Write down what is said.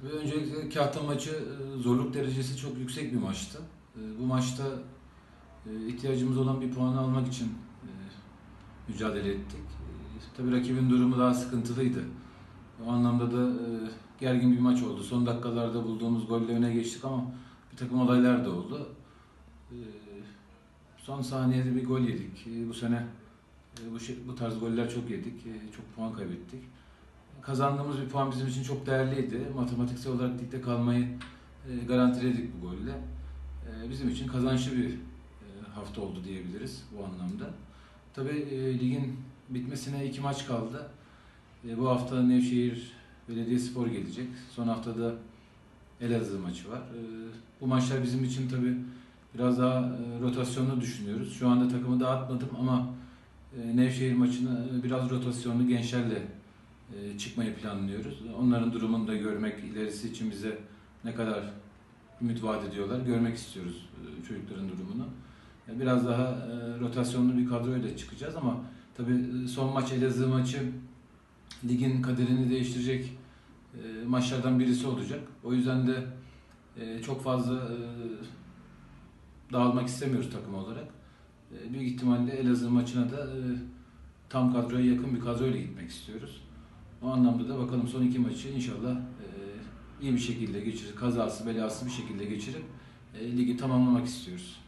Tabii öncelikle Kahta maçı e, zorluk derecesi çok yüksek bir maçtı. E, Bu maçta e, ihtiyacımız olan bir puanı almak için mücadele ettik. Tabii rakibin durumu daha sıkıntılıydı. O anlamda da gergin bir maç oldu. Son dakikalarda bulduğumuz golle öne geçtik ama bir takım olaylar da oldu. Son saniyede bir gol yedik. Bu sene bu, şey- bu tarz goller çok yedik. Çok puan kaybettik. Kazandığımız bir puan bizim için çok değerliydi. Matematiksel olarak ligde kalmayı e, garantiledik bu golle. E, Bizim için kazançlı bir e, hafta oldu diyebiliriz bu anlamda. Tabii e, ligin bitmesine iki maç kaldı. Bu hafta Nevşehir Belediyespor gelecek. Son haftada Elazığ maçı var. Bu maçlar bizim için tabii biraz daha rotasyonlu düşünüyoruz. Şu anda takımı dağıtmadım ama Nevşehir maçını biraz rotasyonlu gençlerle çıkmayı planlıyoruz. Onların durumunu da görmek ilerisi için bize ne kadar ümit vaat ediyorlar görmek istiyoruz e, çocukların durumunu. Biraz daha e, rotasyonlu bir kadroyla çıkacağız ama tabii e, son maç Elazığ maçı ligin kaderini değiştirecek e, maçlardan birisi olacak. O yüzden de e, çok fazla e, dağılmak istemiyoruz takım olarak. E, büyük ihtimalle Elazığ maçına da e, tam kadroya yakın bir kadroyla gitmek istiyoruz. O anlamda da bakalım son iki maçı inşallah e, iyi bir şekilde geçirip, kazası belası bir şekilde geçirip e, ligi tamamlamak istiyoruz.